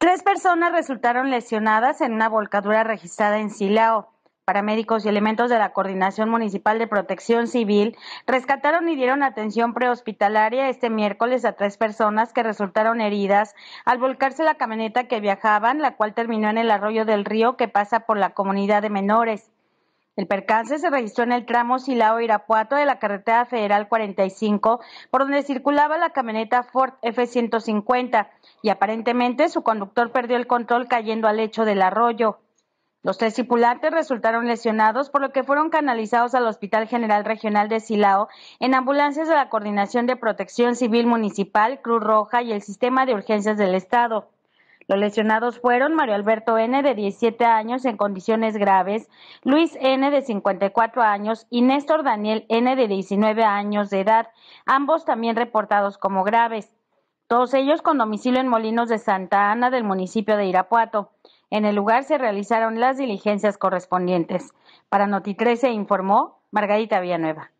Tres personas resultaron lesionadas en una volcadura registrada en Silao. Paramédicos y elementos de la Coordinación Municipal de Protección Civil rescataron y dieron atención prehospitalaria este miércoles a tres personas que resultaron heridas al volcarse la camioneta que viajaban, la cual terminó en el arroyo del río que pasa por la comunidad de menores. El percance se registró en el tramo Silao-Irapuato de la carretera federal 45, por donde circulaba la camioneta Ford F-150 y aparentemente su conductor perdió el control cayendo al lecho del arroyo. Los tres tripulantes resultaron lesionados, por lo que fueron canalizados al Hospital General Regional de Silao en ambulancias de la Coordinación de Protección Civil Municipal, Cruz Roja y el Sistema de Urgencias del Estado. Los lesionados fueron Mario Alberto N., de 17 años, en condiciones graves, Luis N., de 54 años, y Néstor Daniel N., de 19 años de edad, ambos también reportados como graves. Todos ellos con domicilio en Molinos de Santa Ana del municipio de Irapuato. En el lugar se realizaron las diligencias correspondientes. Para Noti 13 informó Margarita Villanueva.